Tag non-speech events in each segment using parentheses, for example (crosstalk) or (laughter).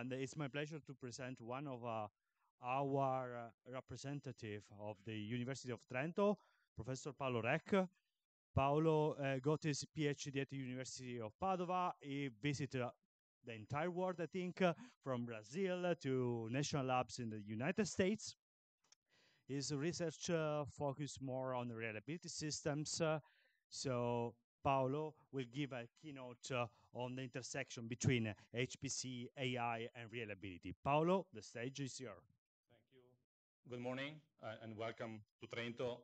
and it's my pleasure to present one of uh, our uh, representative of the University of Trento, Professor Paolo Rech. Paolo uh, got his PhD at the University of Padova. He visited the entire world, I think, uh, from Brazil to national labs in the United States. His research uh, focused more on reliability systems. uh, so Paolo will give a keynote uh, on the intersection between uh, HPC, AI, and reliability. Paolo, the stage is yours. Thank you. Good morning uh, and welcome to Trento.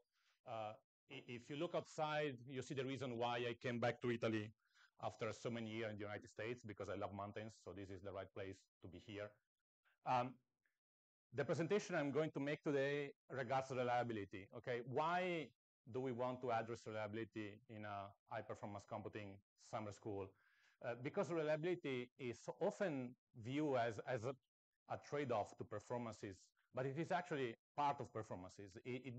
Uh, if you look outside, you see the reason why I came back to Italy after so many years in the United States because I love mountains, so this is the right place to be here. Um, the presentation I'm going to make today regards reliability. Okay, why do we want to address reliability in a high performance computing summer school? Uh, because reliability is often viewed as, as a, a trade-off to performances, but it is actually part of performances. It, it,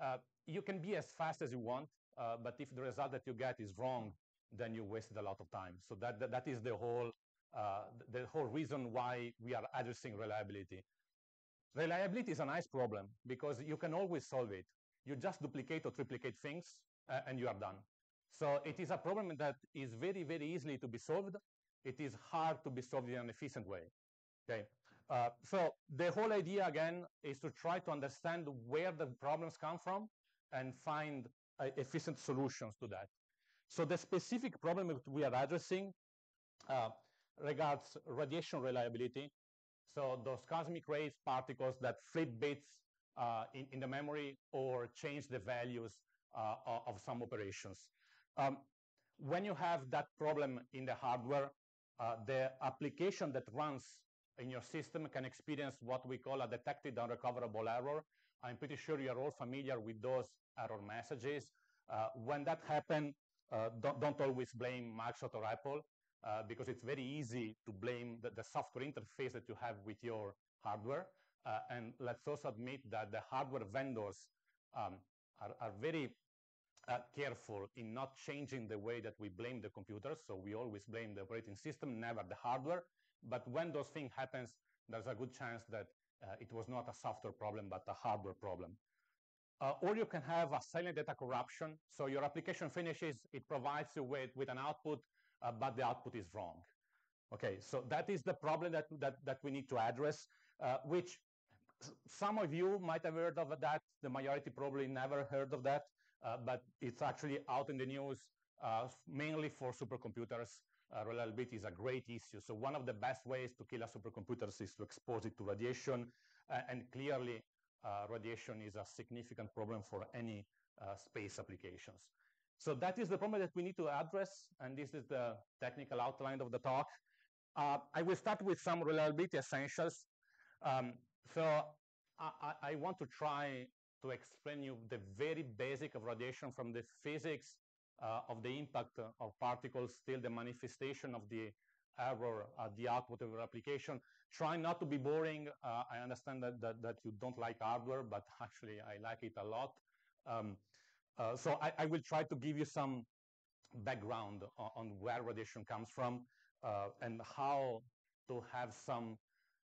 uh, you can be as fast as you want, uh, but if the result that you get is wrong, then you wasted a lot of time. So that, that, that is the whole, uh, the whole reason why we are addressing reliability. Reliability is a nice problem because you can always solve it. You just duplicate or triplicate things uh, and you are done. So it is a problem that is very, very easily to be solved. It is hard to be solved in an efficient way. Okay. Uh, so the whole idea again is to try to understand where the problems come from and find uh, efficient solutions to that. So the specific problem that we are addressing uh, regards radiation reliability. So those cosmic rays particles that flip bits in, in the memory or change the values uh, of, of some operations. Um, when you have that problem in the hardware, uh, the application that runs in your system can experience what we call a detected unrecoverable error. I'm pretty sure you're all familiar with those error messages. Uh, when that happens, uh, don't, don't, always blame Microsoft or Apple uh, because it's very easy to blame the, the, software interface that you have with your hardware. Uh, and let's also admit that the hardware vendors um, are, are, very uh, careful in not changing the way that we blame the computers. So we always blame the operating system, never the hardware. But when those things happens, there's a good chance that uh, it was not a software problem, but a hardware problem. Uh, or you can have a silent data corruption. So your application finishes, it provides you with, with an output, uh, but the output is wrong. Okay, so that is the problem that, that, that we need to address, uh, which some of you might have heard of that. The majority probably never heard of that, uh, but it's actually out in the news, uh, mainly for supercomputers. Uh, reliability is a great issue. So one of the best ways to kill a supercomputer is to expose it to radiation, and clearly uh, radiation is a significant problem for any uh, space applications. So that is the problem that we need to address, and this is the technical outline of the talk. Uh, I will start with some reliability essentials. Um, so I, I, want to try to explain you the very basic of radiation from the physics uh, of the impact of particles till the manifestation of the error at the output of your application. Try not to be boring. Uh, I understand that, that, that, you don't like hardware, but (laughs) actually I like it a lot. Um, uh, so I, I, will try to give you some background on, on where radiation comes from uh, and how to have some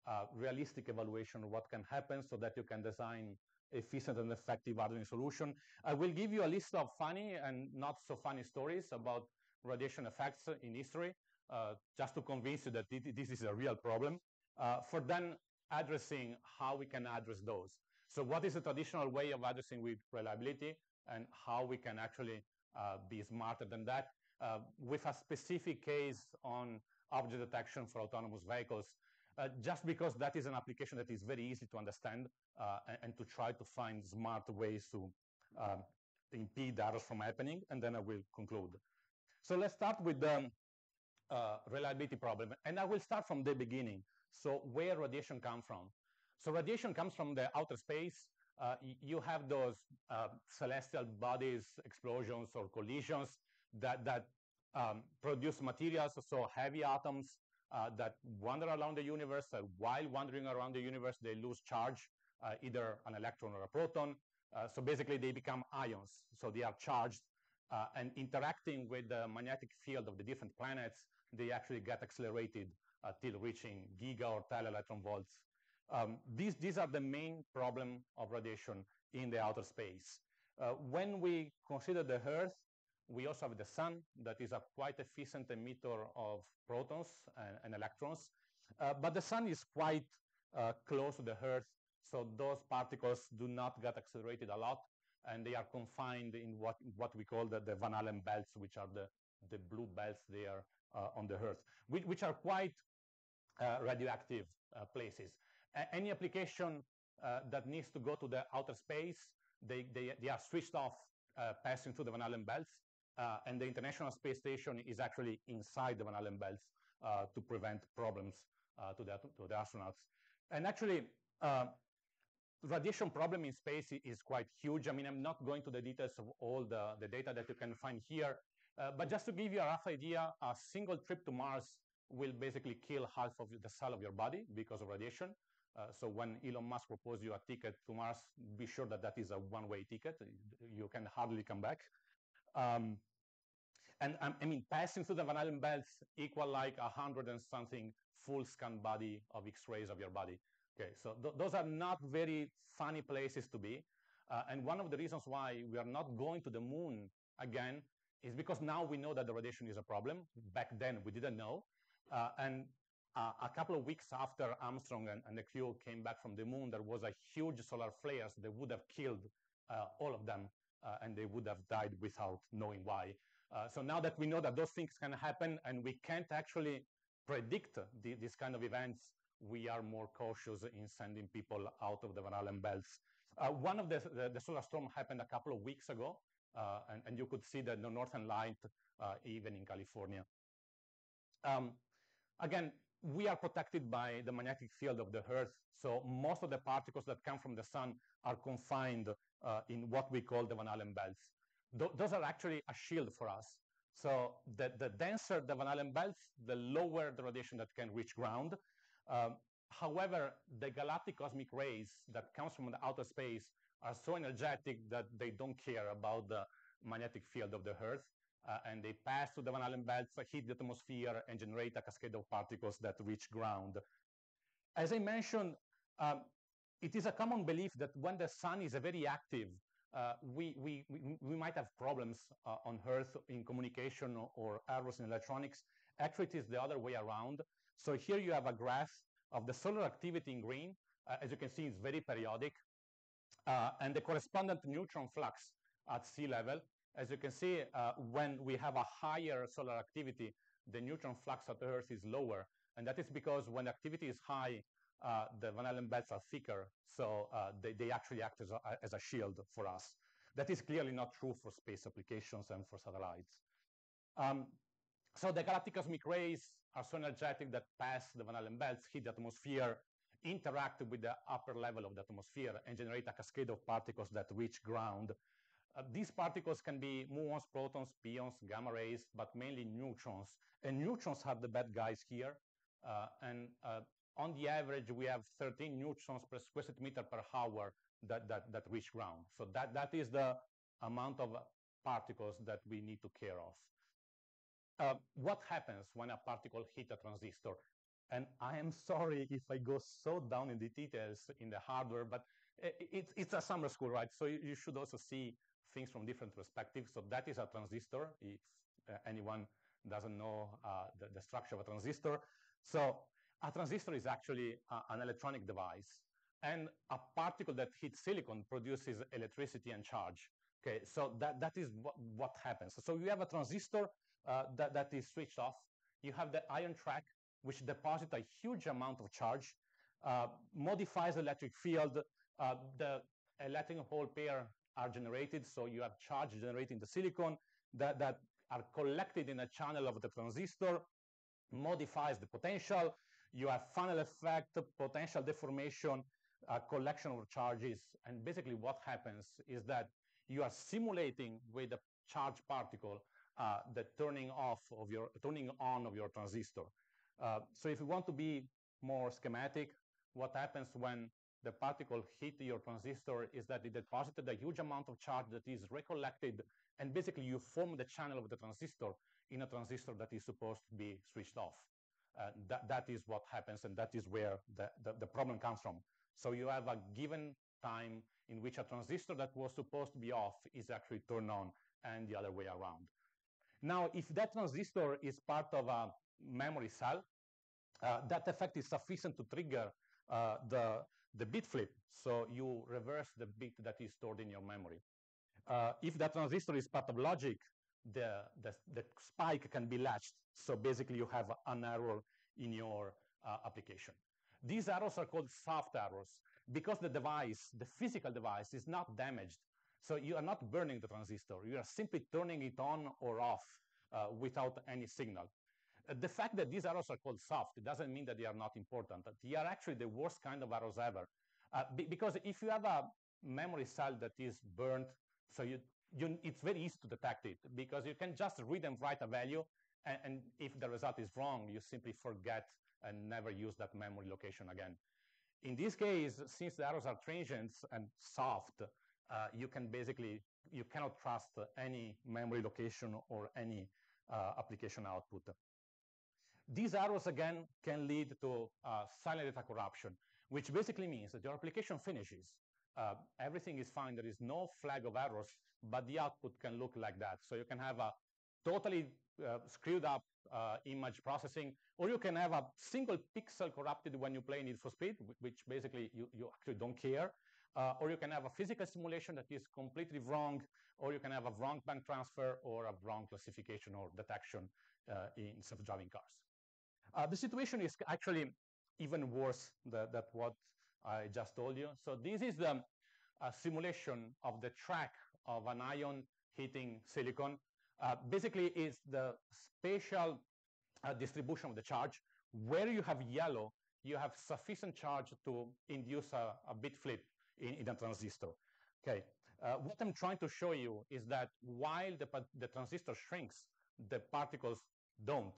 uh, realistic evaluation of what can happen so that you can design efficient and effective hardening solution. I will give you a list of funny and not so funny stories about radiation effects in history. Uh, just to convince you that this is a real problem, uh, for then addressing how we can address those. So what is the traditional way of addressing with reliability and how we can actually uh, be smarter than that uh, with a specific case on object detection for autonomous vehicles, just because that is an application that is very easy to understand and, and, to try to find smart ways to um, impede errors from happening, and then I will conclude. So let's start with the um, uh, reliability problem. And I will start from the beginning. So where radiation comes from? So radiation comes from the outer space. Uh, you have those uh, celestial bodies, explosions or collisions that, that um, produce materials, so heavy atoms uh, that wander around the universe. while wandering around the universe, they lose charge, uh, either an electron or a proton. Uh, so basically, they become ions. So they are charged and interacting with the magnetic field of the different planets they actually get accelerated uh, till reaching giga or tile electron volts. Um, these, these are the main problem of radiation in the outer space. Uh, when we consider the Earth, we also have the sun that is a quite efficient emitter of protons and, and electrons. Uh, but the sun is quite uh, close to the Earth, so those particles do not get accelerated a lot, and they are confined in what, what we call the, the Van Allen belts, which are the, the blue belts there uh, on the Earth, which, which are quite uh, radioactive uh, places. A any application uh, that needs to go to the outer space, they, they, they are switched off passing through the Van Allen belts, and the International Space Station is actually inside the Van Allen belts to prevent problems to, the, to the astronauts. And actually, uh, radiation problem in space is quite huge. I mean, I'm not going to the details of all the, the data that you can find here, uh, but just to give you a rough idea, a single trip to Mars will basically kill half of the cell of your body because of radiation. Uh, so when Elon Musk proposes you a ticket to Mars, be sure that that is a one-way ticket. You can hardly come back. Um, and um, I mean, passing through the Van Allen belts equal like a hundred and something full scan body of X-rays of your body. Okay, so th those are not very funny places to be. Uh, and one of the reasons why we are not going to the moon again is because now we know that the radiation is a problem. Back then, we didn't know. Uh, and uh, a couple of weeks after Armstrong and, and, the crew came back from the moon, there was a huge solar flares that would have killed uh, all of them, uh, and they would have died without knowing why. Uh, so now that we know that those things can happen and we can't actually predict the, these kind of events, we are more cautious in sending people out of the Van Allen belts. Uh, one of the, the, the, solar storm happened a couple of weeks ago, uh, and, and, you could see the, the northern light uh, even in California. Um, again, we are protected by the magnetic field of the Earth, so most of the particles that come from the sun are confined uh, in what we call the Van Allen belts. Th those are actually a shield for us. So the, the denser the Van Allen belts, the lower the radiation that can reach ground. Um, however, the galactic cosmic rays that comes from the outer space are so energetic that they don't care about the magnetic field of the Earth. Uh, and they pass through the Van Allen belts, hit the atmosphere, and generate a cascade of particles that reach ground. As I mentioned, um, it is a common belief that when the sun is a very active, uh, we, we, we, might have problems uh, on Earth in communication or, or errors in electronics. Actually, it is the other way around. So here you have a graph of the solar activity in green. Uh, as you can see, it's very periodic. Uh, and the correspondent neutron flux at sea level. As you can see, uh, when we have a higher solar activity, the neutron flux at Earth is lower. And that is because when activity is high, uh, the Van Allen belts are thicker, so uh, they, they actually act as a, as a shield for us. That is clearly not true for space applications and for satellites. Um, so the galactic cosmic rays are so energetic that pass the Van Allen belts, hit the atmosphere, interact with the upper level of the atmosphere, and generate a cascade of particles that reach ground. Uh, these particles can be muons, protons, pions, gamma rays, but mainly neutrons. And neutrons are the bad guys here. Uh, and uh, on the average, we have 13 neutrons per square centimeter per hour that, that, that reach ground. So that, that is the amount of particles that we need to care of. Uh, what happens when a particle hit a transistor? And I am sorry if I go so down in the details in the hardware, but it, it's a summer school, right? So you, you, should also see things from different perspectives. So that is a transistor, if uh, anyone doesn't know uh, the, the, structure of a transistor. So a transistor is actually uh, an electronic device, and a particle that hits silicon produces electricity and charge. Okay, so that, that is what, what happens. So you have a transistor uh, that, that is switched off. You have the ion track, which deposits a huge amount of charge, uh, modifies the electric field. Uh, the electron hole pair are generated, so you have charge generating the silicon that, that are collected in a channel of the transistor, modifies the potential, you have funnel effect, potential deformation, uh, collection of charges. And basically what happens is that you are simulating with a charged particle uh, the turning off of your, turning on of your transistor. Uh, so if you want to be more schematic, what happens when the particle hit your transistor is that it deposited a huge amount of charge that is recollected, and basically you form the channel of the transistor in a transistor that is supposed to be switched off. Uh, that, that is what happens, and that is where the, the, the problem comes from. So you have a given time in which a transistor that was supposed to be off is actually turned on and the other way around. Now, if that transistor is part of a memory cell, uh, that effect is sufficient to trigger uh, the, the bit flip. So you reverse the bit that is stored in your memory. Uh, if that transistor is part of logic, the, the, the, spike can be latched. So basically you have an error in your uh, application. These errors are called soft errors because the device, the physical device, is not damaged. So you are not burning the transistor. You are simply turning it on or off uh, without any signal. Uh, the fact that these errors are called soft doesn't mean that they are not important. They are actually the worst kind of errors ever. Uh, because if you have a memory cell that is burned, so you, you, it's very easy to detect it because you can just read and write a value, and, and if the result is wrong, you simply forget and never use that memory location again. In this case, since the arrows are transient and soft, uh, you can basically, you cannot trust any memory location or any uh, application output. These arrows, again, can lead to uh, silent data corruption, which basically means that your application finishes. Uh, everything is fine. There is no flag of errors, but the output can look like that. So you can have a totally uh, screwed up uh, image processing, or you can have a single pixel corrupted when you play Need for Speed, which basically you, you actually don't care. Uh, or you can have a physical simulation that is completely wrong, or you can have a wrong bank transfer or a wrong classification or detection uh, in self-driving cars. Uh, the situation is actually even worse than, than, what I just told you. So this is the uh, simulation of the track of an ion hitting silicon uh, basically is the spatial uh, distribution of the charge. Where you have yellow, you have sufficient charge to induce a, a bit flip in, in, a transistor. Okay, uh, what I'm trying to show you is that while the, the transistor shrinks, the particles don't.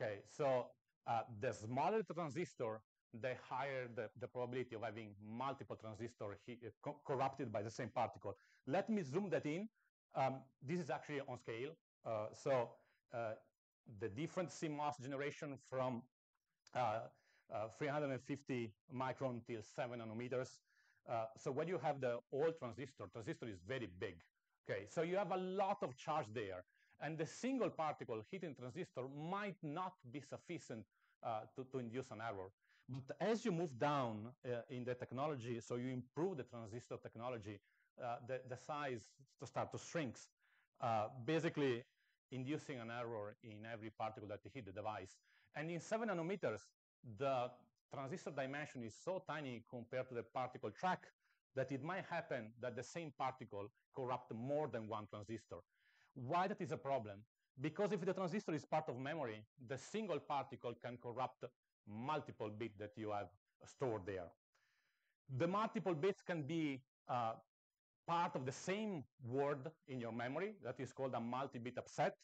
Okay, so uh, the smaller the transistor, the higher the, the probability of having multiple transistors co corrupted by the same particle. Let me zoom that in um, this is actually on scale. Uh, so uh, the different CMOS generation from uh, uh 350 micron till 7 nanometers. Uh, so when you have the old transistor, transistor is very big. Okay, so you have a lot of charge there. And the single particle hitting transistor might not be sufficient uh, to, to induce an error. But as you move down in the technology, so you improve the transistor technology, uh, the, the size to start to shrink, uh, basically inducing an error in every particle that hit the device. And in seven nanometers, the transistor dimension is so tiny compared to the particle track that it might happen that the same particle corrupt more than one transistor. Why that is a problem? Because if the transistor is part of memory, the single particle can corrupt multiple bits that you have stored there. The multiple bits can be uh, part of the same word in your memory that is called a multi-bit upset,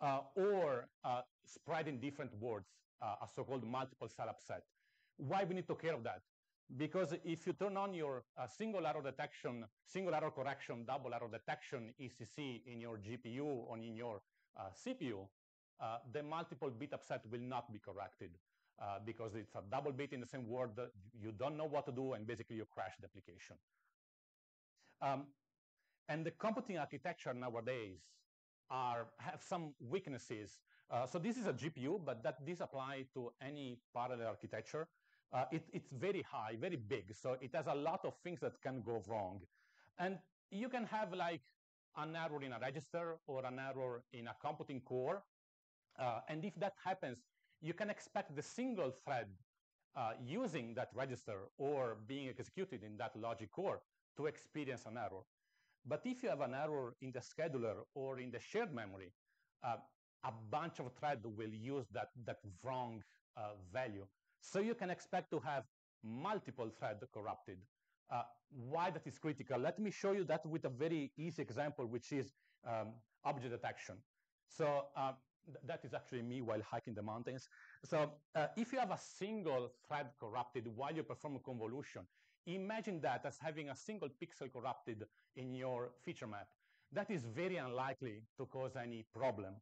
uh, or uh, spread in different words, uh, a so-called multiple cell upset. Why we need to care of that? Because if you turn on your uh, single error detection, single error correction, double error detection ECC in your GPU or in your uh, CPU, the multiple bit upset will not be corrected. Because it's a double bit in the same word, you don't know what to do, and basically you crash the application. Um, and the computing architecture nowadays are have some weaknesses. Uh, so this is a GPU, but that this apply to any parallel architecture. Uh, it, it's very high, very big, so it has a lot of things that can go wrong. And you can have like an error in a register or an error in a computing core. Uh, and if that happens, you can expect the single thread uh, using that register or being executed in that logic core to experience an error. But if you have an error in the scheduler or in the shared memory, uh, a bunch of threads will use that, that wrong uh, value. So you can expect to have multiple threads corrupted. Uh, why that is critical? Let me show you that with a very easy example, which is um, object detection. So uh, that is actually me while hiking the mountains. So uh, if you have a single thread corrupted while you perform a convolution, Imagine that as having a single pixel corrupted in your feature map. That is very unlikely to cause any problem.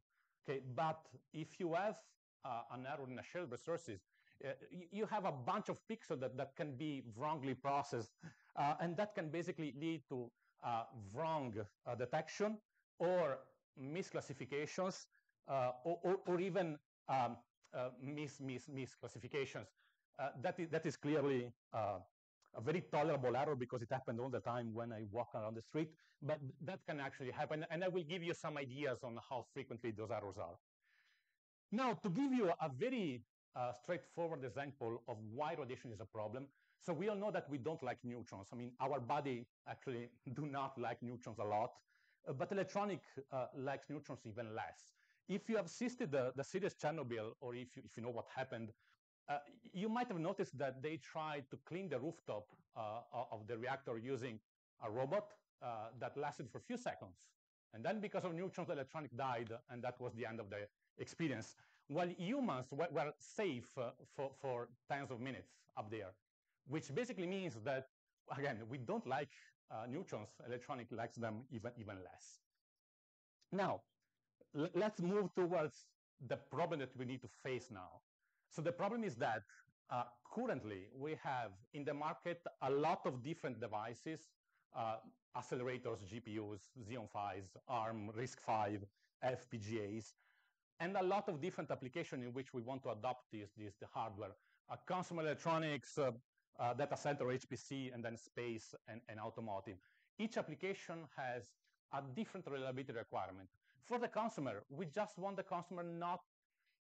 Okay, but if you have uh, an error in a shared resources, uh, you have a bunch of pixels that, that can be wrongly processed, uh, and that can basically lead to uh, wrong uh, detection or misclassifications or, or, or, even um, mis, mis, misclassifications. that, is, that is clearly a very tolerable error because it happened all the time when I walk around the street, but that can actually happen. And I will give you some ideas on how frequently those errors are. Now, to give you a very uh, straightforward example of why radiation is a problem, so we all know that we don't like neutrons. I mean, our body actually (laughs) do not like neutrons a lot, uh, but electronic uh, likes neutrons even less. If you have assisted the, the series Chernobyl, or if you, if you know what happened, uh, you might have noticed that they tried to clean the rooftop uh, of the reactor using a robot uh, that lasted for a few seconds. And then because of neutrons, the electronic died, and that was the end of the experience. While humans were, were safe uh, for, for tens of minutes up there, which basically means that, again, we don't like uh, neutrons, electronic likes them even, even less. Now, let's move towards the problem that we need to face now. So the problem is that uh, currently we have in the market a lot of different devices, uh, accelerators, GPUs, Xeon Phis, ARM, RISC-V, FPGAs, and a lot of different applications in which we want to adopt this, this the hardware. Uh, consumer electronics, uh, uh, data center, HPC, and then space and, and automotive. Each application has a different reliability requirement. For the consumer, we just want the consumer not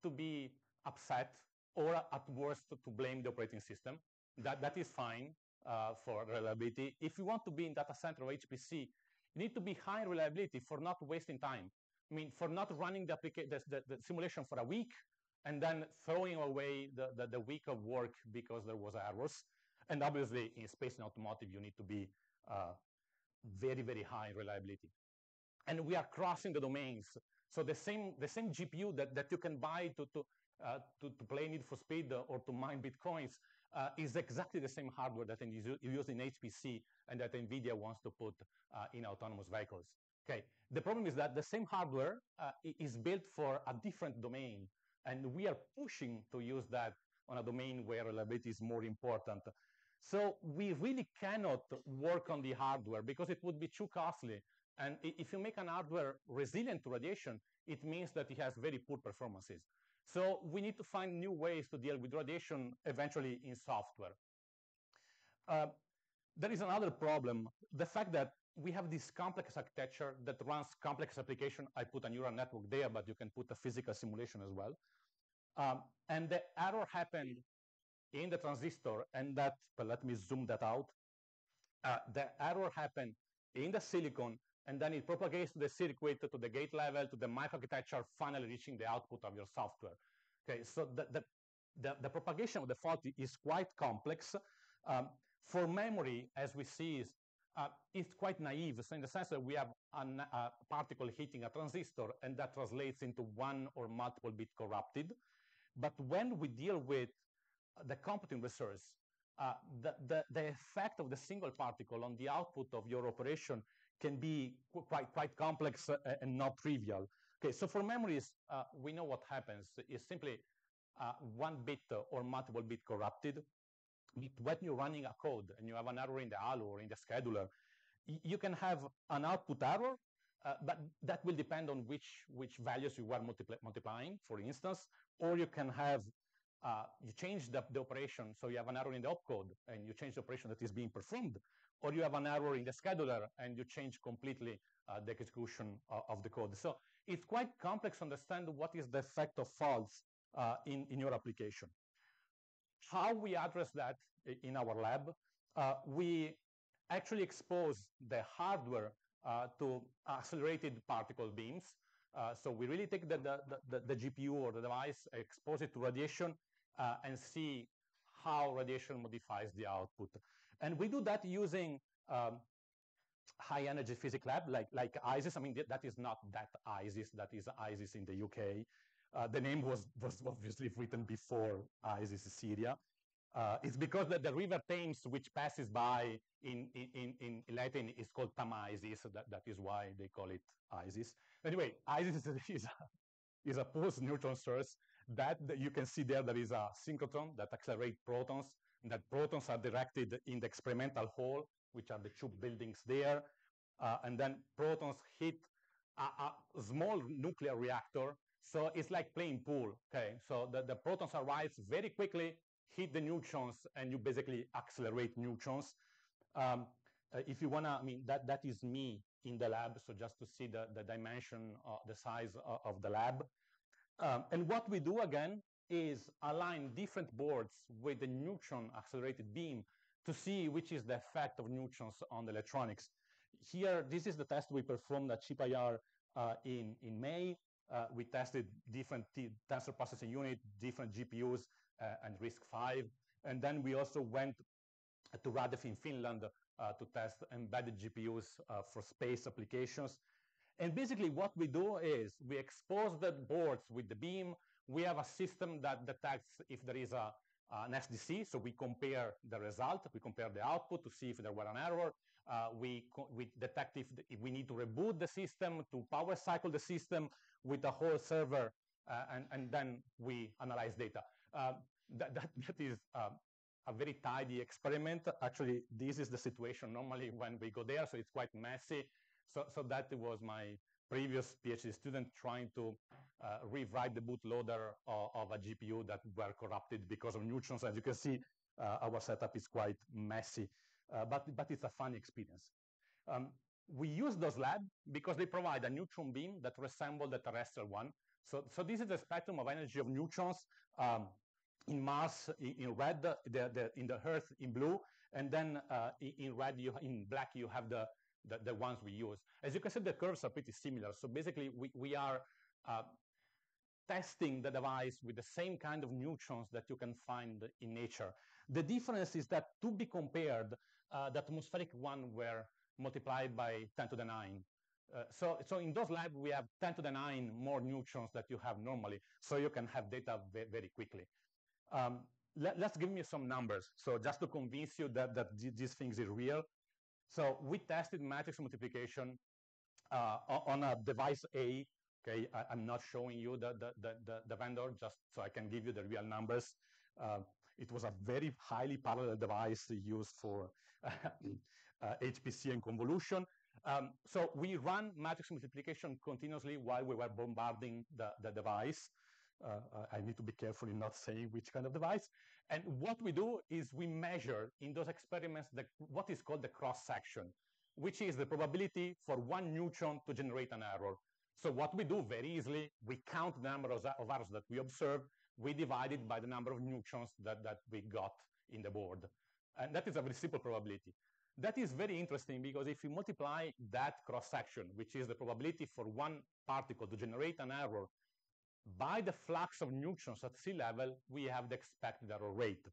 to be upset or at worst to blame the operating system. That, that is fine uh, for reliability. If you want to be in data center or HPC, you need to be high reliability for not wasting time. I mean, for not running the, the, the, the simulation for a week and then throwing away the, the, the, week of work because there was errors. And obviously, in space and automotive, you need to be uh, very, very high reliability. And we are crossing the domains. So the same, the same GPU that, that you can buy to, to, uh, to, to, play Need for Speed or to mine Bitcoins uh, is exactly the same hardware that you use in HPC and that NVIDIA wants to put uh, in autonomous vehicles. Okay, the problem is that the same hardware uh, is built for a different domain, and we are pushing to use that on a domain where reliability is more important. So we really cannot work on the hardware because it would be too costly. And if you make an hardware resilient to radiation, it means that it has very poor performances. So we need to find new ways to deal with radiation eventually in software. Uh, there is another problem, the fact that we have this complex architecture that runs complex application. I put a neural network there, but you can put a physical simulation as well. Um, and the error happened in the transistor, and that, but let me zoom that out. Uh, the error happened in the silicon, and then it propagates to the circuit, to the gate level, to the microarchitecture, finally reaching the output of your software. Okay, so the, the, the, the propagation of the fault is quite complex. Um, for memory, as we see, is uh, it's quite naive so in the sense that we have a particle hitting a transistor and that translates into one or multiple bit corrupted. But when we deal with the computing resource, uh, the, the, the, effect of the single particle on the output of your operation can be quite, quite complex uh, and not trivial. Okay, so for memories, uh, we know what happens is simply uh, one bit or multiple bit corrupted. When you're running a code and you have an error in the ALU or in the scheduler, you can have an output error, uh, but that will depend on which, which values you are multiply, multiplying, for instance, or you can have, uh, you change the, the operation, so you have an error in the opcode, and you change the operation that is being performed, or you have an error in the scheduler and you change completely uh, the execution of, of, the code. So it's quite complex to understand what is the effect of faults uh, in, in your application. How we address that in our lab, uh, we actually expose the hardware uh, to accelerated particle beams. Uh, so we really take the, the, the, the, GPU or the device, expose it to radiation, uh, and see how radiation modifies the output. And we do that using um, high energy physics lab like, like ISIS. I mean, that is not that ISIS, that is ISIS in the UK. Uh, the name was, was obviously written before ISIS Syria. Uh, it's because the, the, river Thames, which passes by in, in, in, Latin, is called Thamaisis. That, that is why they call it ISIS. Anyway, ISIS is, a, (laughs) is a pulsed-neutron source that, that you can see there, there is a synchrotron that accelerates protons, that protons are directed in the experimental hole, which are the two buildings there. Uh, and then protons hit a, a, small nuclear reactor. So it's like playing pool, okay? So the, the protons arrive very quickly, hit the neutrons, and you basically accelerate neutrons. Um, uh, if you wanna, I mean, that, that is me in the lab, so just to see the, the dimension, uh, the size of, of the lab. Um, and what we do again is align different boards with the neutron accelerated beam to see which is the effect of neutrons on the electronics. Here, this is the test we performed at ChipIR uh, in, in May. Uh, we tested different tensor processing unit, different GPUs, uh, and RISC-V. And then we also went to RADEF in Finland uh, to test embedded GPUs uh, for space applications. And basically what we do is we expose the boards with the beam. We have a system that detects if there is a, an SDC, so we compare the result, we compare the output to see if there were an error. Uh, we, we detect if, the, if, we need to reboot the system, to power cycle the system with a whole server, uh, and, and then we analyze data. Uh, that, that, that is um, a very tidy experiment. Actually, this is the situation normally when we go there, so it's quite messy. So, so that was my previous PhD student trying to uh, rewrite the bootloader of, of, a GPU that were corrupted because of neutrons. As you can see, uh, our setup is quite messy, uh, but, but it's a fun experience. Um, we use those lab because they provide a neutron beam that resemble the terrestrial one. So, so this is the spectrum of energy of neutrons um, in Mars in, in red, the, the, in the Earth in blue, and then uh, in, in, red, you, in black, you have the, the, the, ones we use. As you can see, the curves are pretty similar. So basically, we, we are uh, testing the device with the same kind of neutrons that you can find in nature. The difference is that to be compared, uh, the atmospheric one were multiplied by 10 to the 9. Uh, so, so in those labs, we have 10 to the 9 more neutrons that you have normally, so you can have data ve very quickly. Um, let, us give me some numbers. So just to convince you that, that these things are real. So we tested matrix multiplication uh, on a device A. Okay, I, am not showing you the, the, the, the, vendor just so I can give you the real numbers. Uh, it was a very highly parallel device used for (laughs) uh, HPC and convolution. Um, so we run matrix multiplication continuously while we were bombarding the, the device. Uh, I need to be careful in not saying which kind of device. And what we do is we measure in those experiments the, what is called the cross section, which is the probability for one neutron to generate an error. So what we do very easily, we count the number of, errors that we observe, we divide it by the number of neutrons that, that we got in the board. And that is a very simple probability. That is very interesting because if you multiply that cross section, which is the probability for one particle to generate an error by the flux of neutrons at sea level, we have the expected error rate.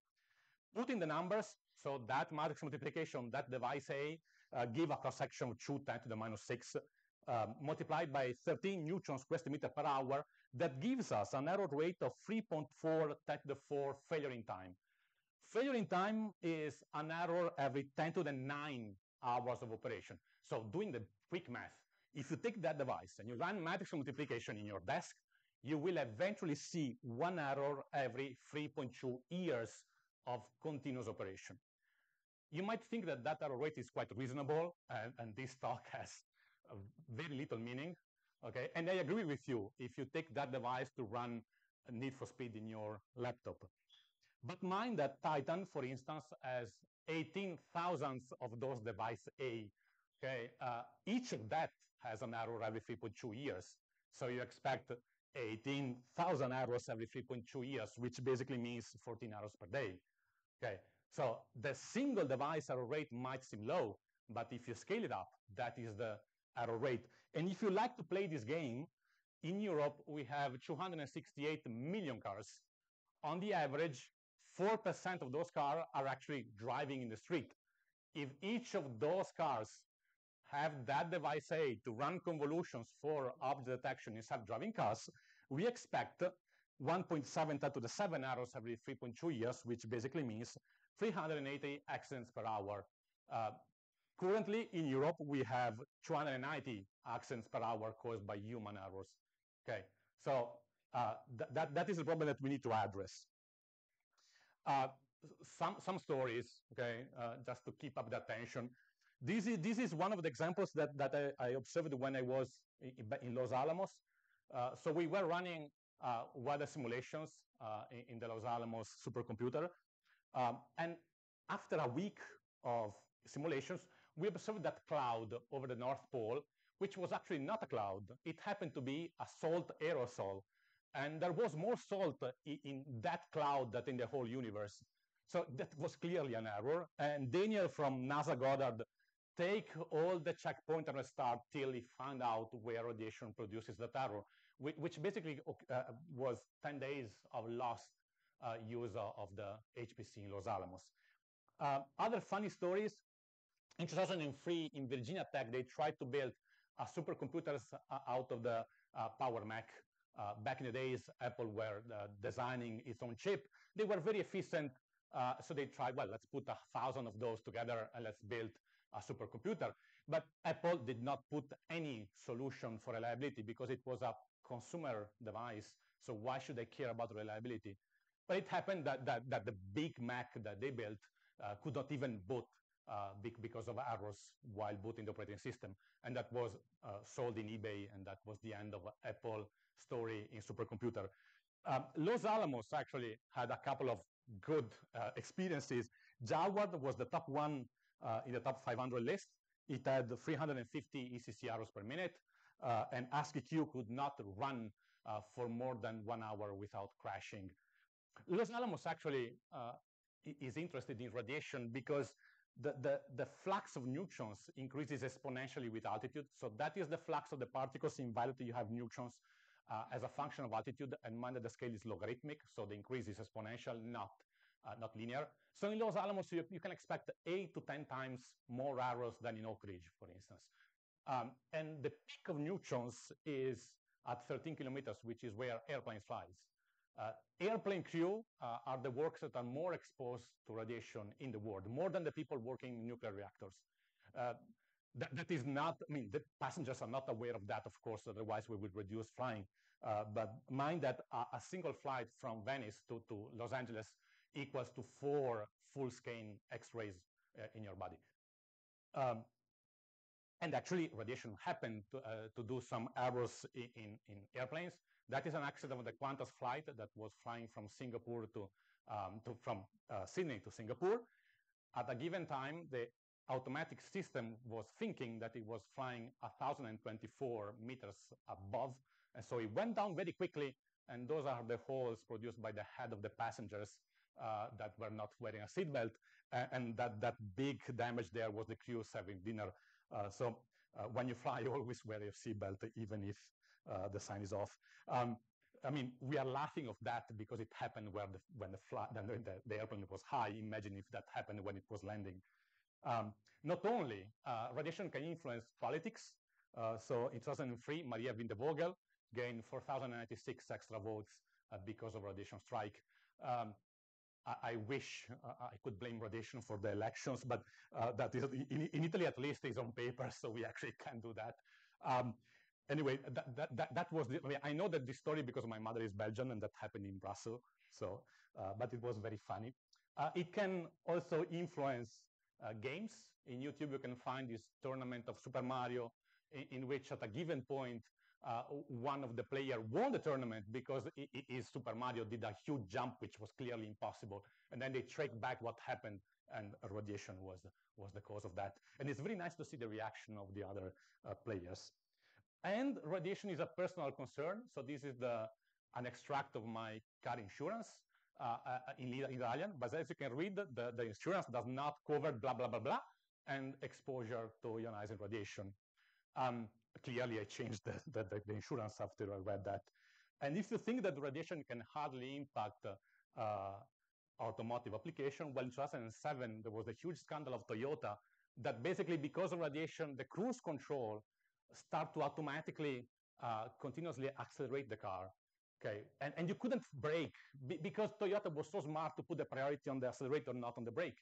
Putting the numbers, so that matrix multiplication, that device A, uh, give a cross-section of 2 10 to the minus 6, um, multiplied by 13 neutrons per meter per hour, that gives us an error rate of 3.4 10 to the 4 failure in time. Failure in time is an error every 10 to the 9 hours of operation. So doing the quick math, if you take that device and you run matrix multiplication in your desk, you will eventually see one error every 3.2 years of continuous operation. You might think that that error rate is quite reasonable, and, and this talk has very little meaning, okay? And I agree with you if you take that device to run Need for Speed in your laptop. But mind that Titan, for instance, has 18 thousandths of those device A, okay? Uh, each of that has an error every 3.2 years. So you expect 18,000 errors every 3.2 years, which basically means 14 errors per day. Okay, so the single device error rate might seem low, but if you scale it up, that is the error rate. And if you like to play this game, in Europe, we have 268 million cars. On the average, 4% of those cars are actually driving in the street. If each of those cars have that device A to run convolutions for object detection in self-driving cars, we expect 1.7 to the 7 errors every 3.2 years, which basically means 380 accidents per hour. Uh, currently, in Europe, we have 290 accidents per hour caused by human errors. Okay, so uh, th that, that is a problem that we need to address. Uh, some, some stories, okay, uh, just to keep up the attention. This is, this is one of the examples that, that I, I observed when I was in, in Los Alamos. Uh, so we were running uh, weather simulations uh, in, in, the Los Alamos supercomputer. Um, and after a week of simulations, we observed that cloud over the North Pole, which was actually not a cloud. It happened to be a salt aerosol. And there was more salt in that cloud than in the whole universe. So that was clearly an error. And Daniel from NASA Goddard take all the checkpoint and restart till he found out where radiation produces that error, which, basically uh, was 10 days of lost uh, use of the HPC in Los Alamos. Uh, other funny stories, in 2003 in Virginia Tech, they tried to build supercomputers uh, out of the uh, Power Mac. Uh, back in the days, Apple were designing its own chip. They were very efficient, so they tried, well, let's put a thousand of those together and let's build a supercomputer. But Apple did not put any solution for reliability because it was a consumer device. So why should they care about reliability? But it happened that, that, that the big Mac that they built uh, could not even boot uh, because of errors while booting the operating system. And that was uh, sold in eBay, and that was the end of Apple story in supercomputer. Um, Los Alamos actually had a couple of good uh, experiences. Jaguar was the top one uh, in the top 500 list. It had 350 ECC arrows per minute, uh, and ASCI-Q could not run uh, for more than one hour without crashing. Los Alamos actually is interested in radiation because the, the, the, flux of neutrons increases exponentially with altitude. So that is the flux of the particles in violet. You have neutrons uh, as a function of altitude, and mind that the scale is logarithmic, so the increase is exponential, not uh, not linear. So in Los Alamos, you, you, can expect eight to 10 times more arrows than in Oak Ridge, for instance. Um, and the peak of neutrons is at 13 kilometers, which is where airplanes flies. Uh, airplane crew uh, are the workers that are more exposed to radiation in the world, more than the people working in nuclear reactors. Uh, that, that is not, I mean, the passengers are not aware of that, of course, otherwise we would reduce flying. Uh, but mind that a, a, single flight from Venice to, to Los Angeles equals to four full-scan X-rays uh, in your body. Um, and actually, radiation happened to, uh, to do some errors in, in, in, airplanes. That is an accident of the Qantas flight that was flying from Singapore to, um, to from uh, Sydney to Singapore. At a given time, the automatic system was thinking that it was flying 1,024 meters above. And so it went down very quickly. And those are the holes produced by the head of the passengers uh, that were not wearing a seatbelt, and, and, that that big damage there was the crew serving dinner. Uh, so uh, when you fly, (laughs) always wear your seatbelt, even if uh, the sign is off. Um, I mean, we are laughing of that because it happened where the, when the, fly, the, the, airplane was high. Imagine if that happened when it was landing. Um, not only uh, radiation can influence politics. So in 2003, Maria Vindevogel gained 4,096 extra votes uh, because of radiation strike. Um, I, wish uh, I could blame radiation for the elections, but uh, that is in, in, Italy at least is on paper, (laughs) so we actually can do that. Um, anyway, that, that, that, that, was, the, I, mean, I know that this story because my mother is Belgian and that happened in Brussels, so, uh, but it was very funny. Uh, it can also influence uh, games. In YouTube, you can find this tournament of Super Mario in, in which at a given point, uh, one of the player won the tournament because his Super Mario did a huge jump, which was clearly impossible. And then they tracked back what happened, and radiation was, was the cause of that. And it's very nice to see the reaction of the other uh, players. And radiation is a personal concern. So this is the an extract of my car insurance uh, uh in Italian. But as you can read, the, the insurance does not cover blah, blah, blah, blah, and exposure to ionizing radiation. Um, clearly I changed the, the, the, insurance after I read that. And if you think that radiation can hardly impact uh, automotive application, well, in 2007, there was a huge scandal of Toyota that basically because of radiation, the cruise control start to automatically uh, continuously accelerate the car. Okay, and, and you couldn't brake because Toyota was so smart to put the priority on the accelerator, not on the brake.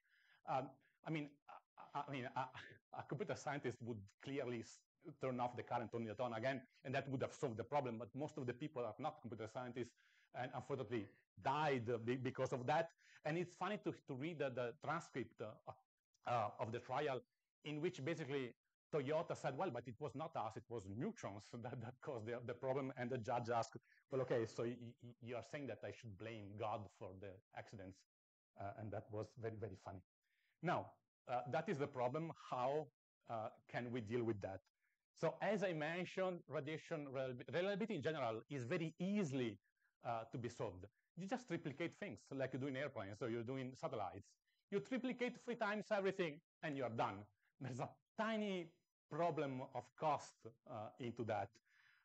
Um, I mean, I, I mean, a, a, computer scientist would clearly turn off the current, turn it on again, and that would have solved the problem. But most of the people are not computer scientists, and unfortunately died because of that. And it's funny to, to read the, the transcript uh, uh, of the trial in which basically Toyota said, well, but it was not us, it was neutrons (laughs) that, that caused the, the problem. And the judge asked, well, okay, so you are saying that I should blame God for the accidents. Uh, and that was very, very funny. Now, uh, that is the problem. How uh, can we deal with that? So as I mentioned, radiation reliability in general is very easily uh, to be solved. You just triplicate things like you do in airplanes, so you're doing satellites. You triplicate three times everything and you're done. There's a tiny problem of cost uh, into that.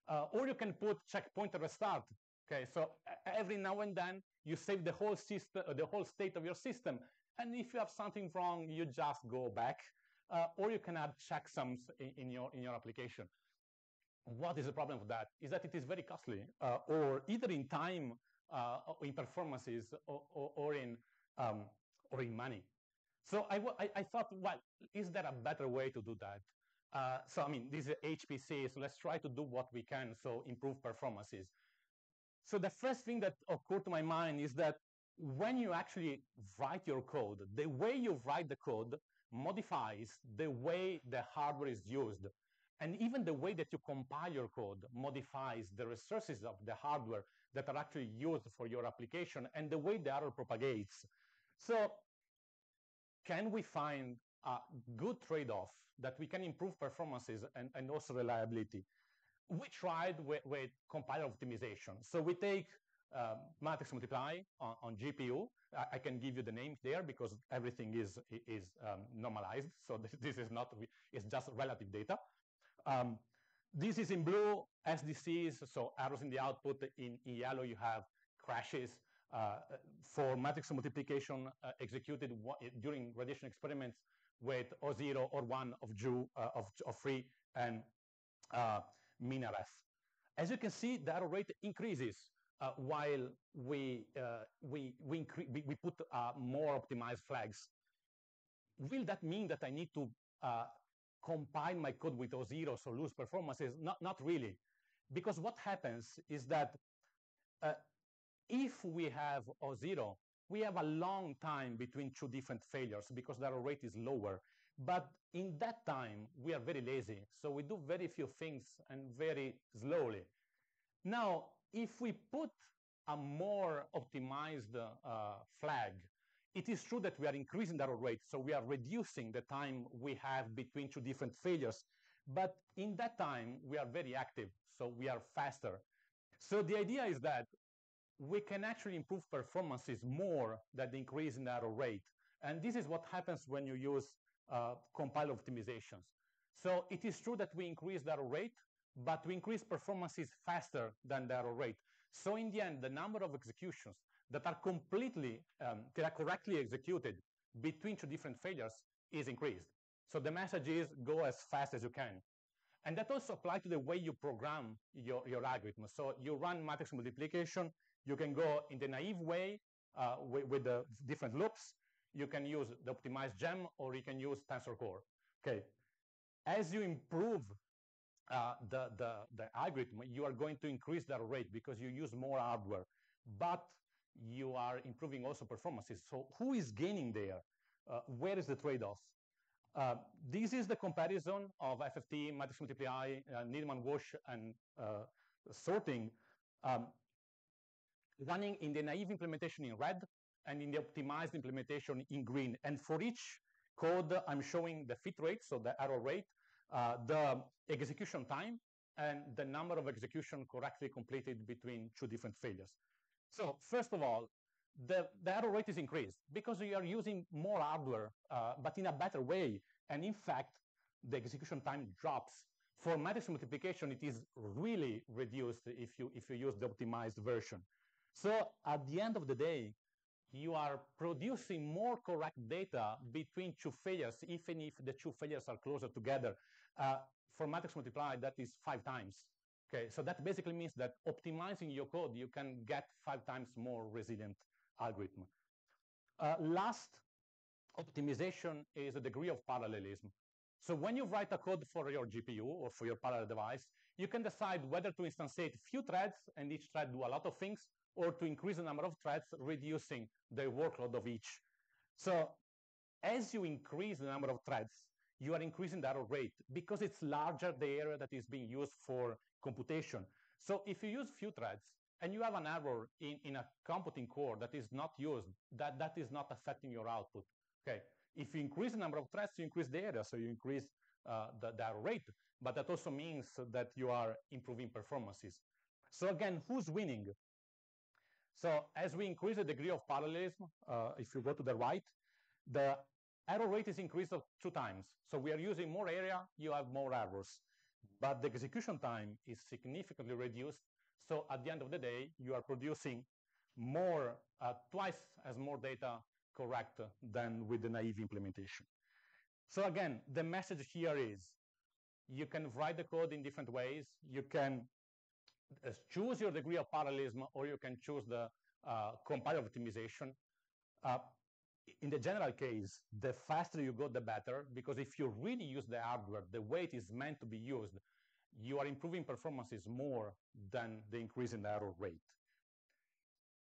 Uh, or you can put checkpoint restart. Okay, so every now and then you save the whole system, the whole state of your system. And if you have something wrong, you just go back. Uh, or you can add checksums in, in, your, in your application. What is the problem with that? Is that it is very costly, uh, or either in time, uh, in performances, or, or, or in, um, or in money. So I, I, I, thought, well, is there a better way to do that? Uh, so, I mean, this is HPC, so let's try to do what we can, so improve performances. So the first thing that occurred to my mind is that when you actually write your code, the way you write the code modifies the way the hardware is used. And even the way that you compile your code modifies the resources of the hardware that are actually used for your application and the way the error propagates. So can we find a good trade-off that we can improve performances and, and also reliability? We tried with, with compiler optimization. So we take um, matrix multiply on, on GPU. I, I, can give you the name there because everything is, is um, normalized. So (laughs) this, this, is not, it's just relative data. Um, this is in blue SDCs, so arrows in the output. In, in yellow, you have crashes. Uh, for matrix multiplication uh, executed during radiation experiments with O0 or 1 of Ju, uh, of, of free and uh, MinRF. As you can see, the error rate increases while we, uh, we, we, we, put uh, more optimized flags. Will that mean that I need to uh, compile my code with O0 so lose performances? Not, not really. Because what happens is that uh, if we have O0, we have a long time between two different failures because the error rate is lower. But in that time, we are very lazy. So we do very few things and very slowly. Now, if we put a more optimized uh, flag, it is true that we are increasing the error rate, so we are reducing the time we have between two different failures. But in that time, we are very active, so we are faster. So the idea is that we can actually improve performances more than the increase in the error rate. And this is what happens when you use uh, compile optimizations. So it is true that we increase the error rate, but to increase performances faster than the error rate. So in the end, the number of executions that are completely, um, that are correctly executed between two different failures is increased. So the message is go as fast as you can. And that also applies to the way you program your, your algorithm. So you run matrix multiplication, you can go in the naive way uh, with, with, the different loops. You can use the optimized GEMM or you can use tensor core. Okay. As you improve uh, the, the, the algorithm, you are going to increase that rate because you use more hardware, but you are improving also performances. So who is gaining there? Uh, where is the trade-off? Uh, this is the comparison of FFT, matrix multiply, uh, Needleman-Wunsch, and uh, sorting um, running in the naive implementation in red and in the optimized implementation in green. And for each code, I'm showing the fit rate, so the error rate, the execution time, and the number of execution correctly completed between two different failures. So first of all, the, the error rate is increased because you are using more hardware, uh, but in a better way. And in fact, the execution time drops. For matrix multiplication, it is really reduced if you, if you use the optimized version. So at the end of the day, you are producing more correct data between two failures, even if the two failures are closer together. Uh, for matrix multiply, that is five times. Okay, so that basically means that optimizing your code, you can get five times more resilient algorithm. Uh, last optimization is a degree of parallelism. So when you write a code for your GPU or for your parallel device, you can decide whether to instantiate few threads and each thread do a lot of things, or to increase the number of threads, reducing the workload of each. So as you increase the number of threads, you are increasing the error rate because it's larger the area that is being used for computation. So if you use few threads and you have an error in, in a computing core that is not used, that, that is not affecting your output. Okay. If you increase the number of threads, you increase the area, so you increase uh, the, the error rate, but that also means that you are improving performances. So again, who's winning? So as we increase the degree of parallelism, uh, if you go to the right, the error rate is increased two times. So we are using more area, you have more errors. But the execution time is significantly reduced. So at the end of the day, you are producing more, uh, twice as more data correct than with the naive implementation. So again, the message here is you can write the code in different ways. You can uh, choose your degree of parallelism, or you can choose the uh, compiler optimization. Uh, in the general case, the faster you go, the better, because if you really use the hardware the way it is meant to be used, you are improving performances more than the increase in the error rate.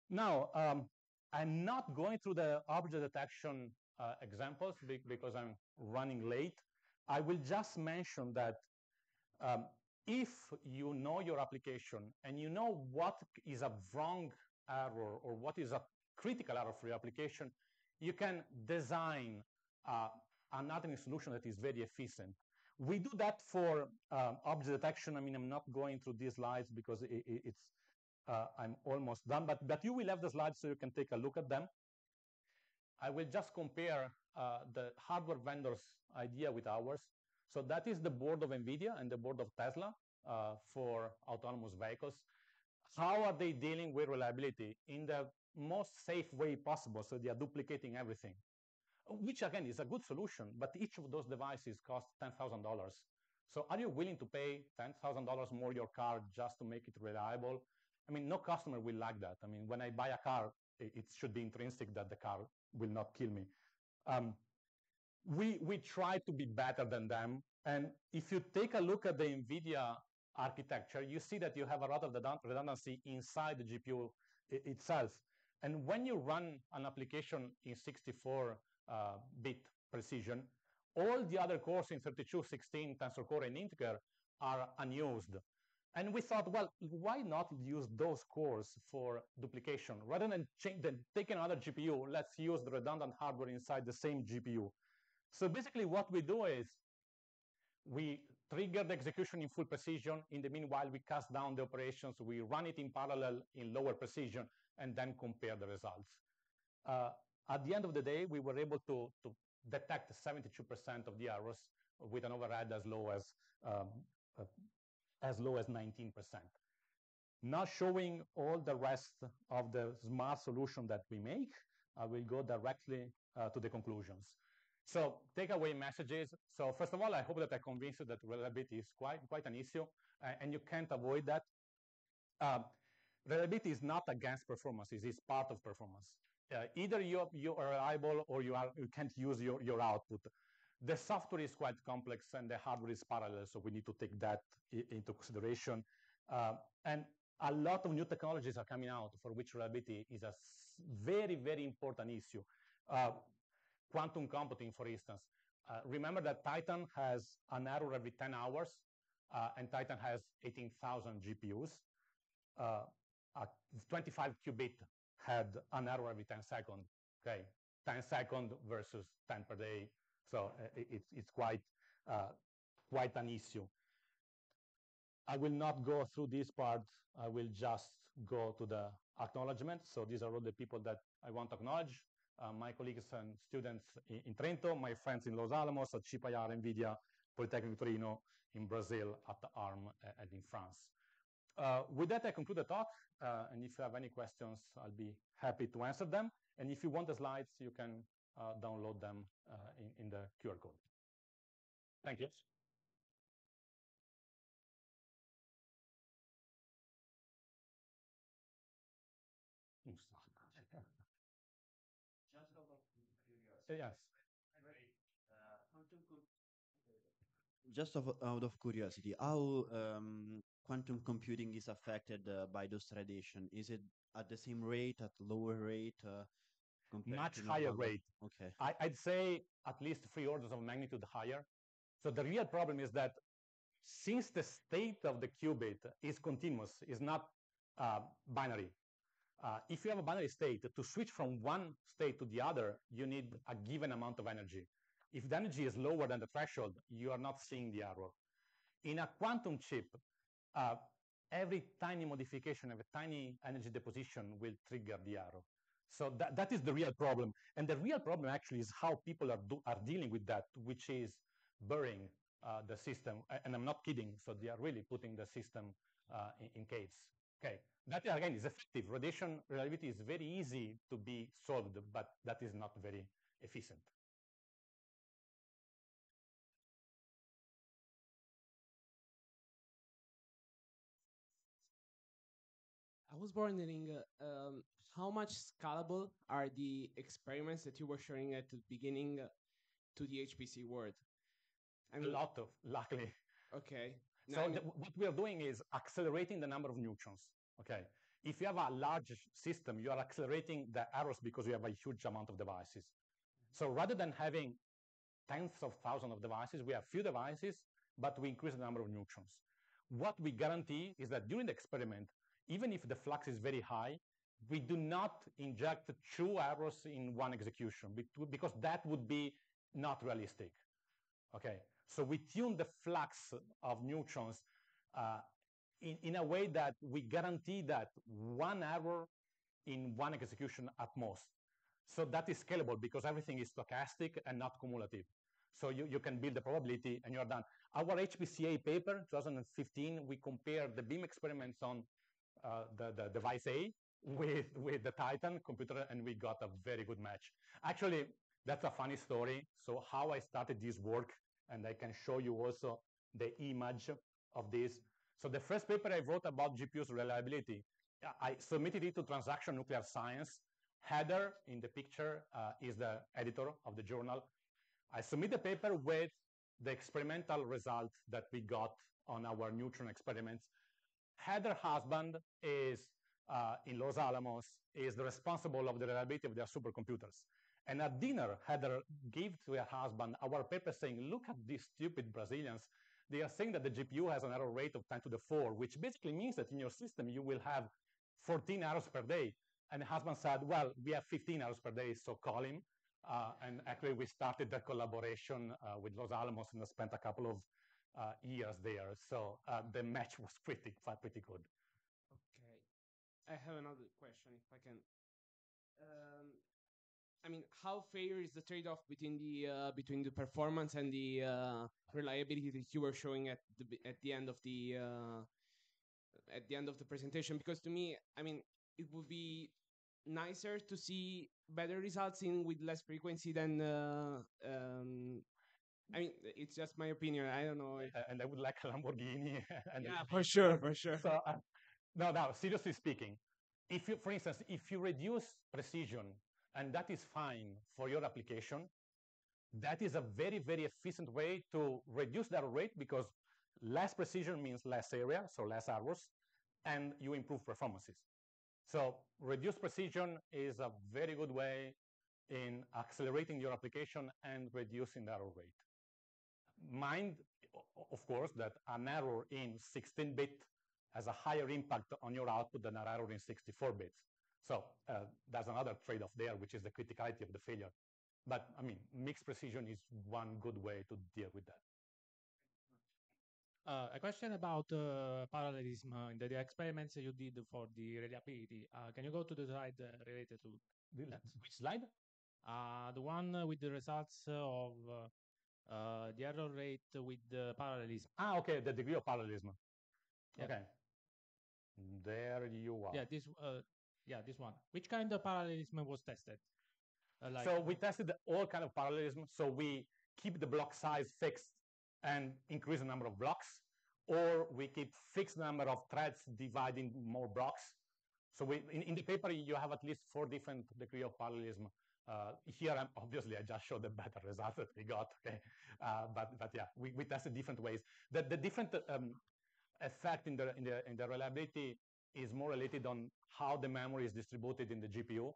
Now, um, I'm not going through the object detection uh, examples because I'm running late. I will just mention that um, if you know your application and you know what is a wrong error or what is a critical error for your application, you can design uh, an alternate solution that is very efficient. We do that for um, object detection. I mean, I'm not going through these slides because it, it, it's uh, I'm almost done, but, but you will have the slides so you can take a look at them. I will just compare uh, the hardware vendor's idea with ours. So that is the board of NVIDIA and the board of Tesla uh, for autonomous vehicles. How are they dealing with reliability in the most safe way possible? So they are duplicating everything, which again is a good solution, but each of those devices costs $10,000. So are you willing to pay $10,000 more your car just to make it reliable? I mean, no customer will like that. I mean, when I buy a car, it should be intrinsic that the car will not kill me. Um, we, we try to be better than them. And if you take a look at the NVIDIA architecture, you see that you have a lot of the redundancy inside the GPU itself. And when you run an application in 64-bit uh, precision, all the other cores in 32, 16, Tensor Core, and Integer are unused. And we thought, well, why not use those cores for duplication? Rather than, than take another GPU, let's use the redundant hardware inside the same GPU. So basically what we do is we trigger the execution in full precision. In the meanwhile, we cast down the operations. We run it in parallel in lower precision and then compare the results. Uh, at the end of the day, we were able to, to detect 72% of the errors with an overhead as low as um, uh, as low as 19%. Not showing all the rest of the smart solution that we make, I will go directly uh, to the conclusions. So takeaway messages. So first of all, I hope that I convinced you that reliability is quite, quite an issue, uh, and you can't avoid that. Uh, reliability is not against performance, it is part of performance. Uh, either you, you are reliable or you, are, you can't use your, your output. The software is quite complex and the hardware is parallel, so we need to take that into consideration. Uh, and a lot of new technologies are coming out for which reliability is a very, very important issue. Uh, quantum computing, for instance. Uh, remember that Titan has an error every 10 hours, uh, and Titan has 18,000 GPUs. Uh, a 25 qubit had an error every 10 seconds, okay? 10 seconds versus 10 per day so uh, it's, it's quite, uh, quite an issue. I will not go through this part. I will just go to the acknowledgement. So these are all the people that I want to acknowledge. Uh, my colleagues and students in, in, Trento, my friends in Los Alamos, at ChipIr, NVIDIA, Polytechnic Torino, in Brazil, at the ARM, and in France. Uh, with that, I conclude the talk. Uh, and if you have any questions, I'll be happy to answer them. And if you want the slides, you can uh, download them uh, in, in the QR code. Thank you. Just out of curiosity. Yes. Uh, just out of curiosity, how um, quantum computing is affected uh, by those radiation? Is it at the same rate, at lower rate? Uh, Much higher normal? rate. Okay. I, I'd say at least three orders of magnitude higher. So the real problem is that since the state of the qubit is continuous, is not uh, binary, uh, if you have a binary state, to switch from one state to the other, you need a given amount of energy. If the energy is lower than the threshold, you are not seeing the error. In a quantum chip, uh, every tiny modification of a tiny energy deposition will trigger the arrow. So that, that is the real problem. And the real problem actually is how people are, do, are dealing with that, which is burying uh, the system. And I'm not kidding. So they are really putting the system uh, in, in caves. Okay, that again is effective. Radiation reliability is very easy to be solved, but that is not very efficient. I was wondering um, how much scalable are the experiments that you were showing at the beginning to the HPC world? A lot of, luckily. Okay. No, So I mean- the, what we are doing is accelerating the number of neutrons. Okay. If you have a large system, you are accelerating the errors because you have a huge amount of devices. So rather than having tens of thousands of devices, we have few devices, but we increase the number of neutrons. What we guarantee is that during the experiment, even if the flux is very high, we do not inject two errors in one execution because that would be not realistic. Okay, so we tune the flux of neutrons uh, in, in a way that we guarantee that one error in one execution at most. So that is scalable because everything is stochastic and not cumulative. So you, you can build the probability and you're done. Our HPCA paper, 2015, we compared the beam experiments on uh, the, the device A with, with the Titan computer and we got a very good match. Actually, that's a funny story. So how I started this work, and I can show you also the image of this. So the first paper I wrote about GPU's reliability, I submitted it to Transaction Nuclear Science. Heather in the picture uh, is the editor of the journal. I submit the paper with the experimental result that we got on our neutron experiments. Heather husband is uh, in Los Alamos, is the responsible of the reliability of their supercomputers. And at dinner, Heather gave to her husband our paper saying, look at these stupid Brazilians. They are saying that the GPU has an error rate of 10 to the 4, which basically means that in your system, you will have 14 hours per day. And the husband said, well, we have 15 hours per day, so call him. Uh, and actually, we started the collaboration uh, with Los Alamos and spent a couple of years there. So uh, the match was pretty, pretty good. Okay. I have another question, if I can. Um, I mean, how fair is the trade-off between the uh, between the performance and the uh, reliability that you were showing at the at the end of the uh, at the end of the presentation? Because to me, I mean, it would be nicer to see better results in with less frequency than. Uh, um, I mean, it's just my opinion. I don't know. If, And I would like a Lamborghini. (laughs) and yeah, (laughs) for sure, for sure. so uh, no no seriously speaking if you for instance if you reduce precision and that is fine for your application that is a very very efficient way to reduce that rate because less precision means less area so less errors and you improve performances so reduced precision is a very good way in accelerating your application and reducing the error rate mind of course that an error in 16 bit has a higher impact on your output than an error in 64 bits. So uh, there's another trade-off there, which is the criticality of the failure. But I mean, mixed precision is one good way to deal with that. Uh, a question about uh, parallelism uh, in the, the experiments you did for the reliability. Uh, can you go to the slide uh, related to that? Which slide? Uh, the one with the results of uh, the error rate with the parallelism. Ah, okay, the degree of parallelism. Yeah. Okay. There you are. Yeah, this. Uh, yeah, this one. Which kind of parallelism was tested? Uh, like, so we tested all kind of parallelism. So we keep the block size fixed and increase the number of blocks, or we keep fixed number of threads dividing more blocks. So we, in, in the paper, you have at least four different degree of parallelism. Uh, here, I'm, obviously, I just showed the better result that we got. Okay, uh, but but yeah, we, we tested different ways. The the different um, effect in the in the in the reliability is more related on how the memory is distributed in the GPU.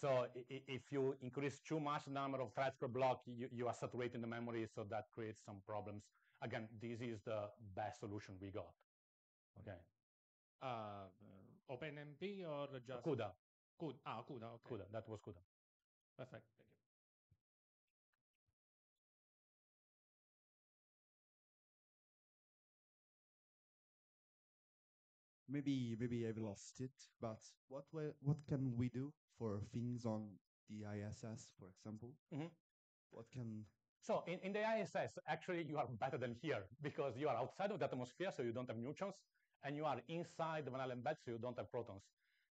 So if you increase too much the number of threads per block, you, you are saturating the memory, so that creates some problems. Again, this is the best solution we got. Okay. Uh, OpenMP or just CUDA. CUDA. Ah, CUDA. Okay. CUDA. That was CUDA. Perfect. Thank you. maybe maybe I've lost it, but what wa- what can we do for things on the ISS, for example? Mhm. What can So in, in the ISS, actually, you are better than here because you are outside of the atmosphere, so you don't have neutrons, and you are inside the Van Allen belt, so you don't have protons.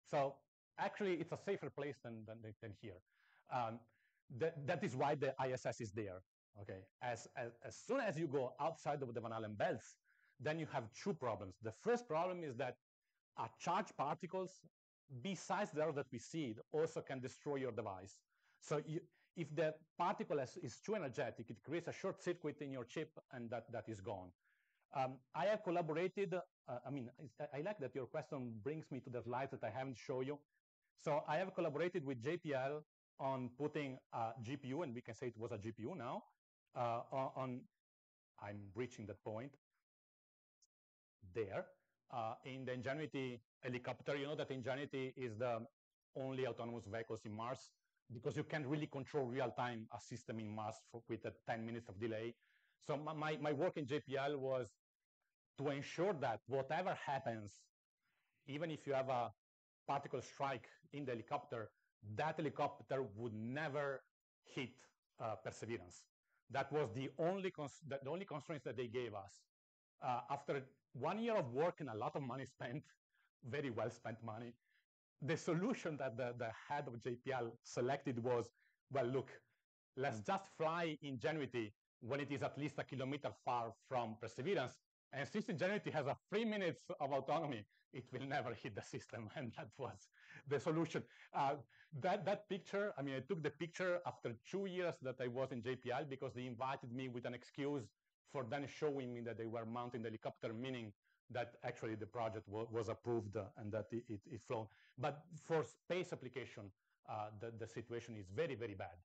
So actually, it's a safer place than, than, than here. Um, that, that is why the ISS is there. Okay, as, as, as soon as you go outside of the Van Allen belts, then you have two problems. The first problem is that uh, charged particles, besides the that we see, also can destroy your device. So you, if the particle is, is, too energetic, it creates a short circuit in your chip, and that, that is gone. Um, I have collaborated, uh, I mean, I like that your question brings me to the slides that I haven't shown you. So I have collaborated with JPL on putting a GPU, and we can say it was a GPU now, uh, on, I'm reaching that point, there. Uh, in the Ingenuity helicopter, you know that Ingenuity is the only autonomous vehicles in Mars because you can't really control real-time a system in Mars for, with a 10 minutes of delay. So my, my work in JPL was to ensure that whatever happens, even if you have a particle strike in the helicopter, that helicopter would never hit uh, Perseverance. That was the only, the only constraints that they gave us. Uh, after one year of work and a lot of money spent, (laughs) very well spent money, the solution that the, the head of JPL selected was, well, look, let's mm. just fly Ingenuity when it is at least a kilometer far from Perseverance. And since Ingenuity has a three minutes of autonomy, it will never hit the system. (laughs) And that was the solution. Uh, that, that picture, I mean, I took the picture after two years that I was in JPL because they invited me with an excuse for then showing me that they were mounting the helicopter, meaning that actually the project was approved and that it, it, it flown. But for space application, uh, the, the situation is very, very bad.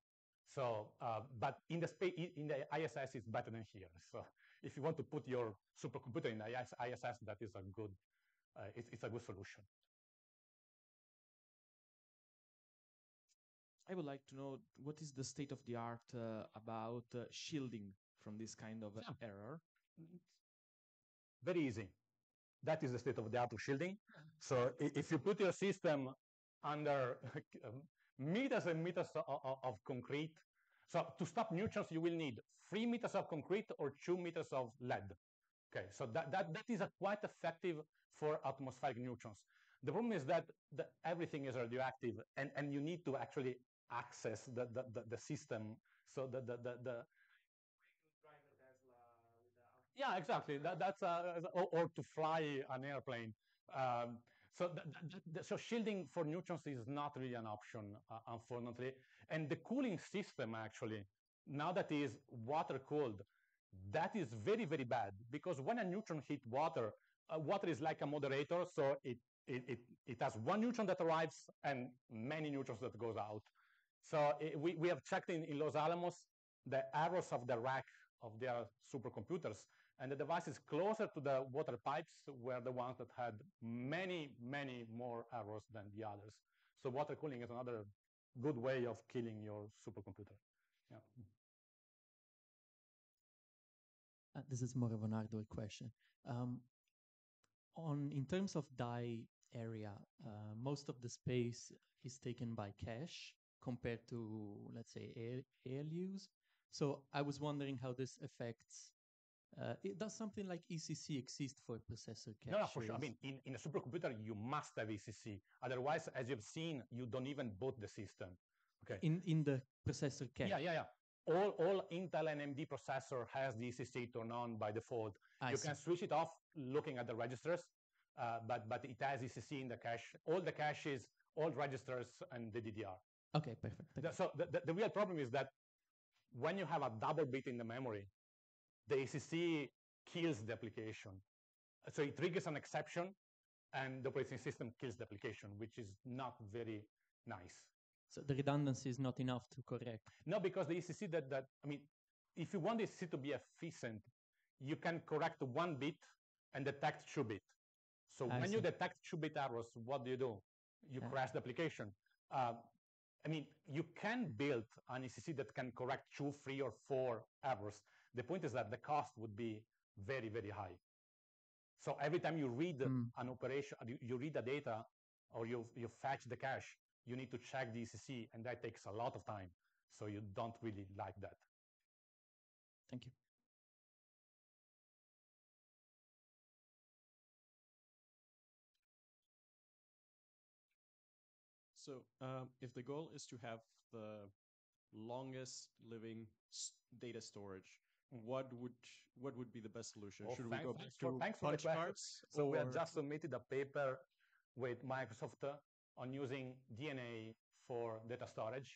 So, uh, but in the space, in the ISS, it's better than here. So, if you want to put your supercomputer in ISS, that is a good, uh, it's, it's a good solution. I would like to know what is the state of the art uh, about uh, shielding from this kind of yeah. error? Very easy. That is the state of the art of shielding. So if you put your system under (laughs) um, meters and meters of, of, concrete, so to stop neutrons, you will need three meters of concrete or two meters of lead. Okay, so that, that, that is a quite effective for atmospheric neutrons. The problem is that the, everything is radioactive and, and you need to actually access the, the, the, the system. So the, the, the, the yeah, exactly. That, that's uh, or, to fly an airplane. Um, so, so shielding for neutrons is not really an option, uh, unfortunately. And the cooling system, actually, now that is water cooled, that is very, very bad because when a neutron hit water, uh, water is like a moderator, so it, it, it, it has one neutron that arrives and many neutrons that goes out. So it, we, we have checked in, in Los Alamos the errors of the rack of their supercomputers and the devices closer to the water pipes were the ones that had many, many more errors than the others. So water cooling is another good way of killing your supercomputer. Yeah. Uh, this is more of an hardware question. Um, on in terms of die area, uh, most of the space is taken by cache compared to, let's say, ALUs. So I was wondering how this affects uh, it, does something like ECC exist for processor caches? No, no, for sure. I mean, in, in a supercomputer, you must have ECC. Otherwise, as you've seen, you don't even boot the system. Okay. In in the processor cache. Yeah, yeah, yeah. All all Intel and AMD processor has the ECC turned on by default. I you see. can switch it off looking at the registers, uh, but but it has ECC in the cache. All the caches, all registers, and the DDR. Okay, perfect. thank so the, the, the real problem is that when you have a double bit in the memory, the ECC kills the application. So it triggers an exception and the operating system kills the application, which is not very nice. So the redundancy is not enough to correct. No, because the ECC that, that I mean, if you want the ECC to be efficient, you can correct one bit and detect two bit. So I when you detect two bit errors, what do you do? You Yeah. crash the application. Uh, I mean, you can build an ECC that can correct two, three, or four errors. The point is that the cost would be very, very high. So every time you read Mm. an operation, you, you read the data or you, you fetch the cache, you need to check the ECC, and that takes a lot of time. So you don't really like that. Thank you. So, um, if the goal is to have the longest living s- data storage, Mm. what would what would be the best solution? Should we go back to thanks for punch cards? So we have just submitted a paper with Microsoft on using DNA for data storage.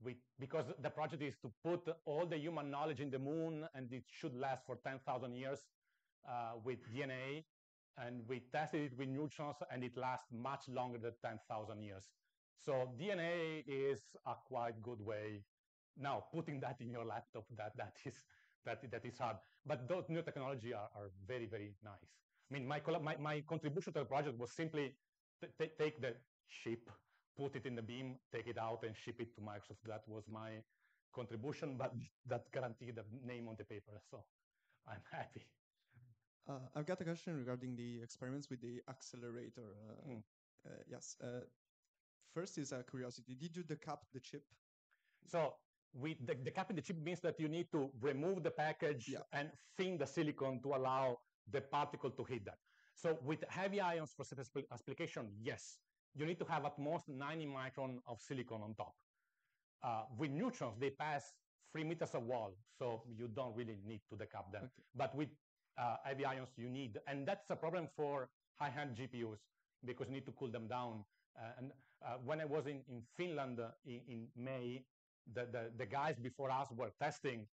We, because the project is to put all the human knowledge in the moon and it should last for 10,000 years uh, with DNA. And we tested it with neutrons and it lasts much longer than 10,000 years. So DNA is a quite good way. Now, putting that in your laptop, that, that, is, that, that is hard. But those new technology are, are very, very nice. I mean, my, my, my contribution to the project was simply take the chip, put it in the beam, take it out, and ship it to Microsoft. That was my contribution, but (laughs) that guaranteed the name on the paper. So I'm happy. Uh, I've got a question regarding the experiments with the accelerator. Uh, Mm. uh, yes. Uh, first is a curiosity. Did you decap the chip? So we, the, the cap in the chip means that you need to remove the package Yeah. and thin the silicon to allow the particle to hit that. So with heavy ions for such application, yes, you need to have at most 90 micron of silicon on top. Uh, with neutrons, they pass three meters of wall, so you don't really need to decap them. Okay. But with uh, heavy ions, you need, and that's a problem for high-end GPUs because you need to cool them down. Uh, and uh, when I was in, in Finland uh, in, in May, the, the, the guys before us were testing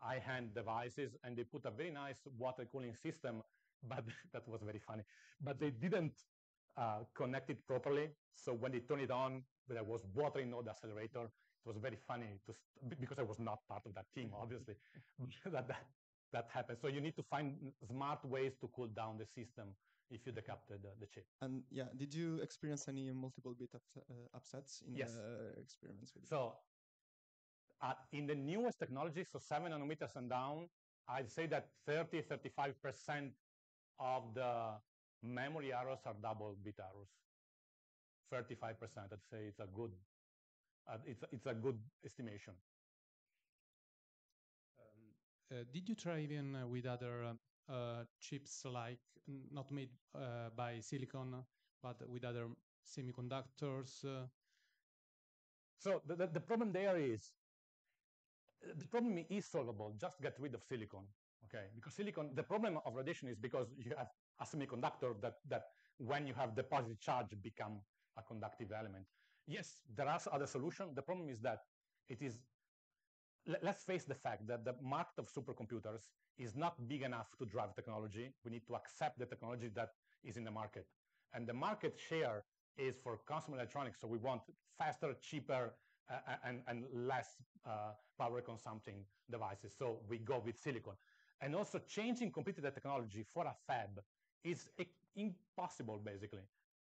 high-end devices and they put a very nice water cooling system, but (laughs) that was very funny. But they didn't uh, connect it properly. So when they turned it on, there was water in the accelerator. It was very funny because I was not part of that team, obviously, (laughs) that, that that happens. So you need to find smart ways to cool down the system if you decap the, the, the chip. And yeah, did you experience any multiple bit ups- uh, upsets in Yes. the experiments with it? So uh, in the newest technology, so seven nanometers and down, I'd say that 30, 35% of the memory errors are double bit errors. 35%, I'd say it's a good, uh, it's, it's a good estimation. Uh, did you try even uh, with other uh, chips like not made uh, by silicon, but with other semiconductors? Uh, So the, the, the problem there is, uh, the problem is solvable. Just get rid of silicon, okay? Because silicon, the problem of radiation is because you have a semiconductor that, that when you have the positive charge become a conductive element. Yes, there are other solutions. The problem is that it is, le- let's face the fact that the market of supercomputers is not big enough to drive technology. We need to accept the technology that is in the market. And the market share is for consumer electronics. So we want faster, cheaper, uh, and, and less uh, power consuming devices. So we go with silicon. And also changing completely the technology for a fab is impossible, basically.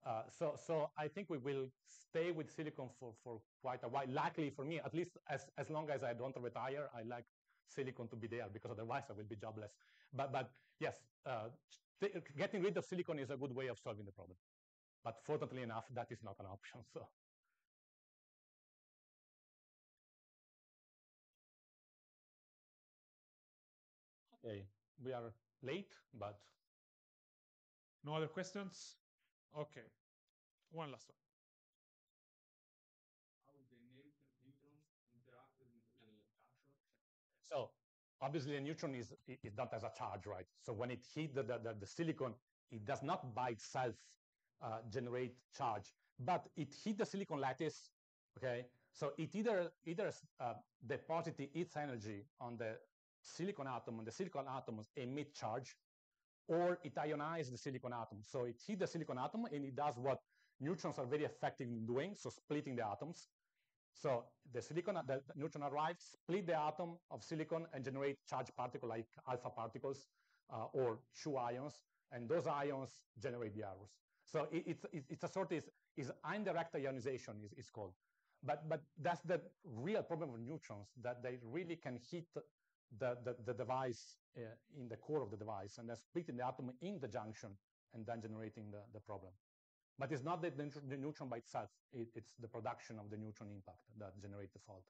Uh, so, so I think we will stay with silicon for, for quite a while. Luckily for me, at least as, as long as I don't retire, I like silicon to be there because otherwise I will be jobless. But, but yes, uh, getting rid of silicon is a good way of solving the problem. But fortunately enough, that is not an option. So. Okay, we are late, but No other questions? Okay. One last one. So obviously a neutron is, is not as a charge, right? So when it hit the, the, the, silicon, it does not by itself uh, generate charge, but it hit the silicon lattice, okay? So it either either uh, deposits its energy on the silicon atom, and the silicon atoms emit charge, or it ionizes the silicon atom. So it hit the silicon atom and it does what neutrons are very effective in doing, so splitting the atoms. So the silicon, the neutron arrives, split the atom of silicon and generate charged particles like alpha particles uh, or Chu ions, and those ions generate the errors. So it, it's, it's a sort of, is indirect ionization is, is called. But, but that's the real problem of neutrons, that they really can hit the, the, the device uh, in the core of the device and then splitting the atom in the junction and then generating the, the problem. But it's not the, the, neutron by itself, it, it's the production of the neutron impact that generates the fault.